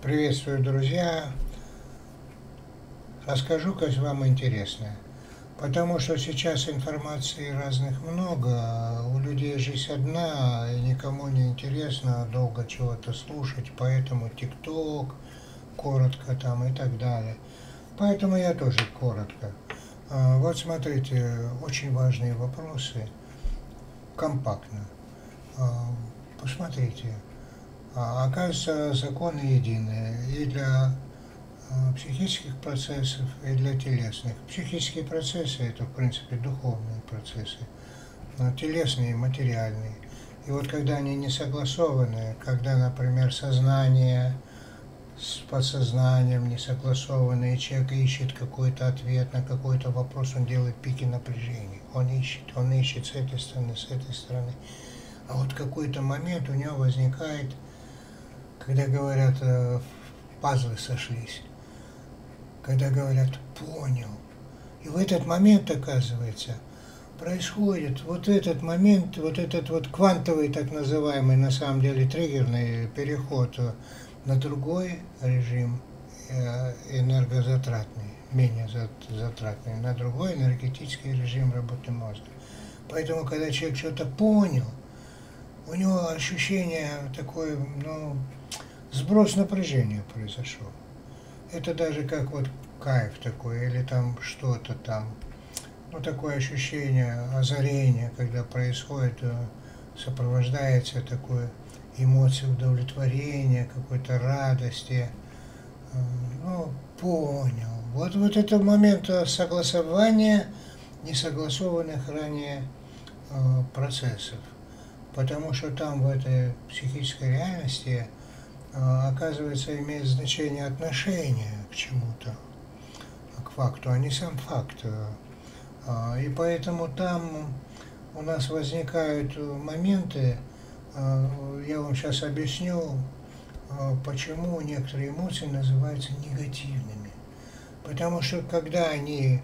Приветствую, друзья. Расскажу, как вам интересно. Потому что сейчас информации разных много, у людей жизнь одна, и никому не интересно долго чего-то слушать, поэтому ТикТок, коротко там и так далее. Поэтому я тоже коротко. А, вот смотрите, очень важные вопросы, компактно. А, посмотрите. А, оказывается, законы единые и для а, психических процессов, и для телесных. Психические процессы – это, в принципе, духовные процессы, но телесные – материальные. И вот когда они не согласованы, когда, например, сознание с подсознанием не согласованы, и человек ищет какой-то ответ на какой-то вопрос, он делает пики напряжения. Он ищет, он ищет с этой стороны, с этой стороны. А вот какой-то момент у него возникает – когда говорят, э, пазлы сошлись, когда говорят, понял. И в этот момент, оказывается, происходит вот этот момент, вот этот вот квантовый, так называемый, на самом деле, триггерный переход на другой режим э, энергозатратный, менее затратный, на другой энергетический режим работы мозга. Поэтому, когда человек что-то понял, у него ощущение такое, ну, сброс напряжения произошел. Это даже как вот кайф такой, или там что-то там, ну такое ощущение озарения, когда происходит, э, сопровождается такое эмоция удовлетворения, какой-то радости. Э, ну, понял. Вот, вот это момент согласования несогласованных ранее э, процессов. Потому что там в этой психической реальности оказывается, имеет значение отношение к чему-то, к факту, а не сам факт. А, и поэтому там у нас возникают моменты, а, я вам сейчас объясню, почему некоторые эмоции называются негативными. Потому что когда они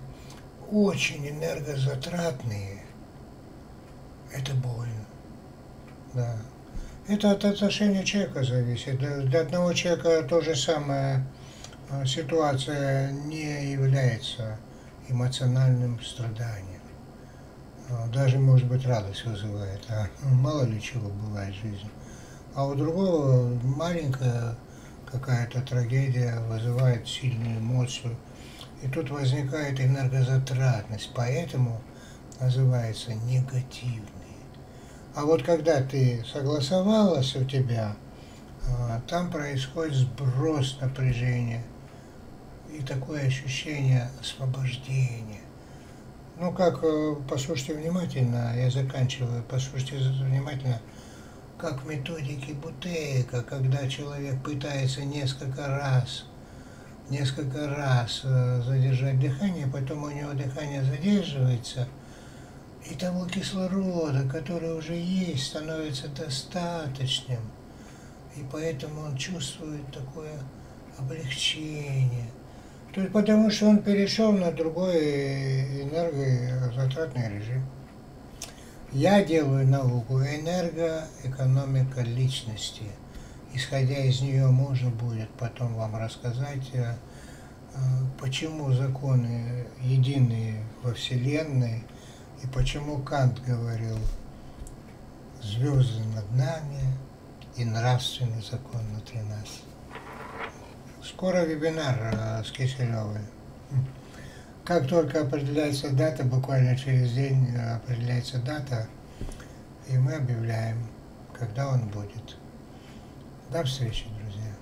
очень энергозатратные, это больно. Да. Это от отношения человека зависит. Для одного человека то же самое а, ситуация не является эмоциональным страданием. А, даже, может быть, радость вызывает. А мало ли чего бывает в жизни. А у другого маленькая какая-то трагедия вызывает сильную эмоцию. И тут возникает энергозатратность. Поэтому называется негативный. А вот когда ты согласовалась у тебя, а, там происходит сброс напряжения и такое ощущение освобождения. Ну как, э, послушайте внимательно, я заканчиваю, послушайте внимательно, как в методике Бутейка, когда человек пытается несколько раз, несколько раз э, задержать дыхание, потом у него дыхание задерживается – и того кислорода, который уже есть, становится достаточным. И поэтому он чувствует такое облегчение. То есть потому что он перешел на другой энергозатратный режим. Я делаю науку энергоэкономика личности. Исходя из нее можно будет потом вам рассказать, э, почему законы единые во Вселенной – и почему Кант говорил, звезды над нами и нравственный закон внутри нас. Скоро вебинар э, с Киселевой. Как только определяется дата, буквально через день э, определяется дата, и мы объявляем, когда он будет. До встречи, друзья.